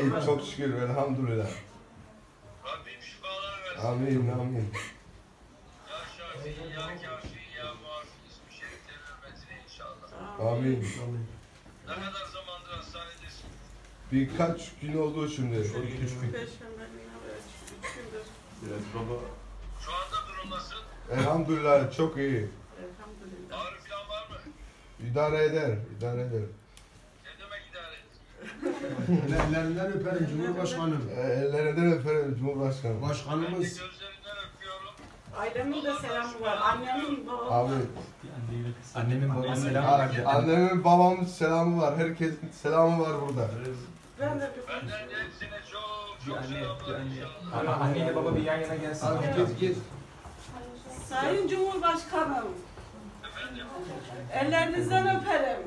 İyi, çok şükür elhamdülillah. Rabbim şifalar versin. Amin amin. Ya Şafi, ya Kafi, ya Muafi ismi şeriflerin hürmetine inşallah. Amin. Ne kadar zamandır hastanedesin? Birkaç gün oldu şimdi. Üç gün. Biraz baba Şu anda durum nasıl? Elhamdülillah çok iyi. Ağrı falan var mı? İdare eder, idare eder. Ne demek idare et? Ellerinden öperim Cumhurbaşkanım. Ellerinden öperim Cumhurbaşkanım. Başkanımız. gözlerinden öpüyorum. Ailemin de selamı var. Annemin, babamın. Abi, Annemin babama selam a- verdi. annemin babamın selamı var. Herkesin selamı var burada. Ben de bir Benden de hepsine çok çok anne, selamlar anne. inşallah. Ama anneyle baba bir yan yana gelsin. Hadi git git. Sayın Cumhurbaşkanım, ellerinizden öperim.